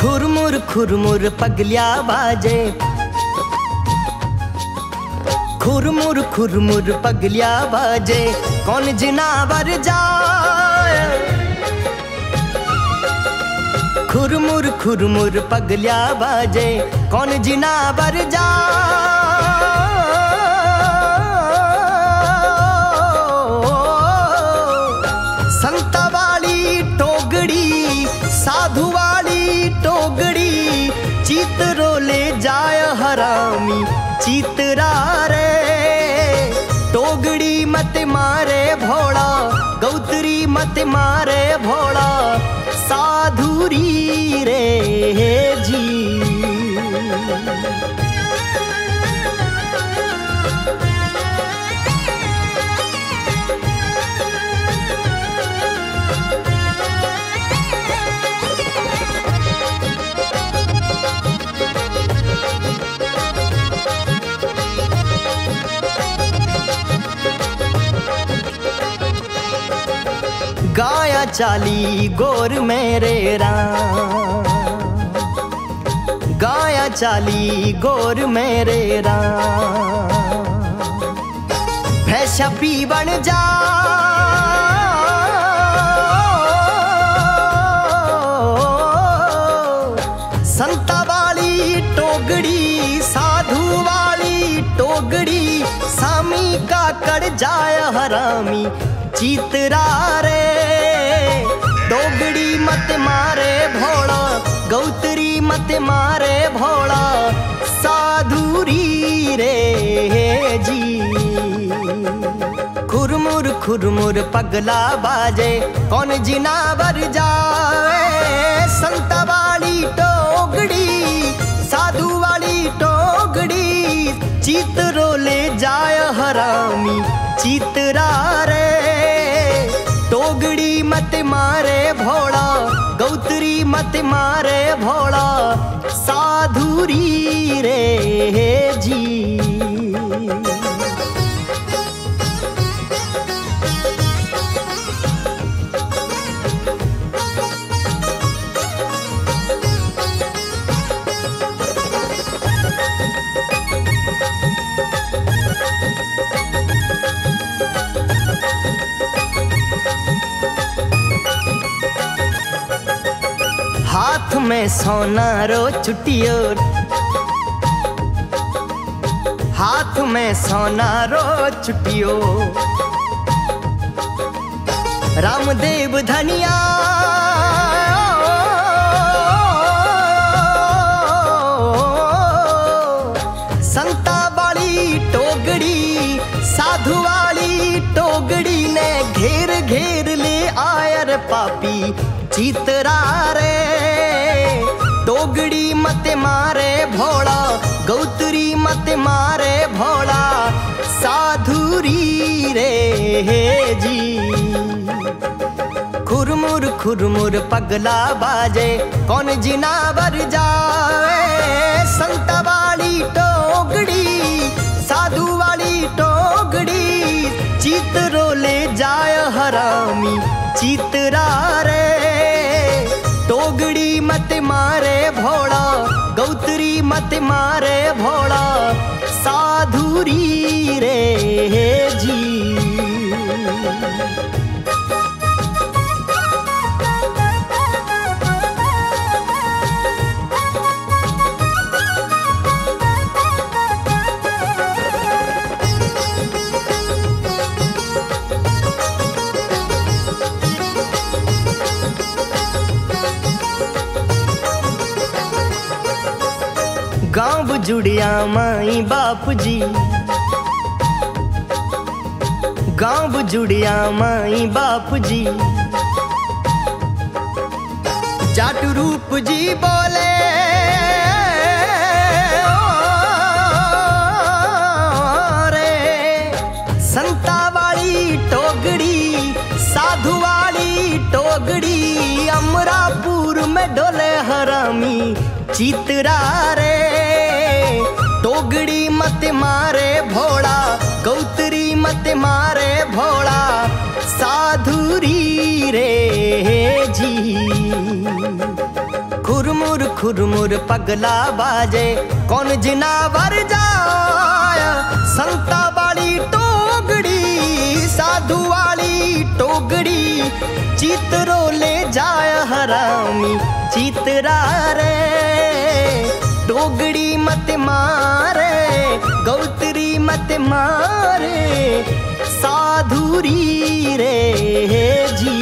खुरमुर खुरमुर पगलिया बाजे। खुरमुर खुरमुर पगलिया बाजे, कौन जिनावर जाए? खुरमुर खुरमुर पगलिया बाजे, कौन जिनावर जाए? संता वाली टोगड़ी साधु वाली टोगड़ी चितरो ले जाय हरामी चितरा रे मत मारे भोड़ा गौतरी मत मारे भोड़ा साधुरी रे। गाया चाली गोर मेरे राम। गाया चाली गोर मेरे राम। भैसा पी बन जा। संता वाली सामी का कड़ जाय हरामी चितरा रे डोगड़ी मत मारे भोड़ा गौतरी मत मारे भोड़ा साधुरी रे जी। खुरमुर खुरमुर पगला बाजे, कौन जिनावर संत मत मारे भोड़ा गौतरी मत मारे भोड़ा साधुरी रे जी। हाथ में सोना रो चुटियो। हाथ में सोना रो चुटियो। रामदेव धनिया। संता वाली टोगड़ी, साधु वाली टोगड़ी ने घेर घेर ले आयर पापी। चितरा रे मारे भोड़ा गौतरी मत मारे भोड़ा साधुरी रे हे जी। खुरमुर खुरमुर पगला बाजे, कौन जिनावर जाए संत वाली टोगड़ी, साधु वाली टोगड़ी चितरो ले जाय हरामी, चितरा रे। टोगड़ी मत मारे भोड़ा गौतरी मत मारे भोला साधुरी रे जी। गाँव जुड़िया माई बाप जी गाँव जुड़िया माई बाप जी जाट रूप जी बोले संता वाली टोगड़ी, साधु वाली टोगड़ी, अमरापुर में डोले हरामी, चितरा रे मत मारे भोड़ा गौतरी मत मारे भोड़ा साधुरी रे जी। खुरमुर खुरमुर पगला बाजे, कौन जिना जिनावर जाय? संता वाली टोगड़ी, साधु वाली टोगड़ी चितरो ले जाय हरामी चितरा रे। टोगड़ी मत मारे गौतरी मत मारे साधुरी रे जी।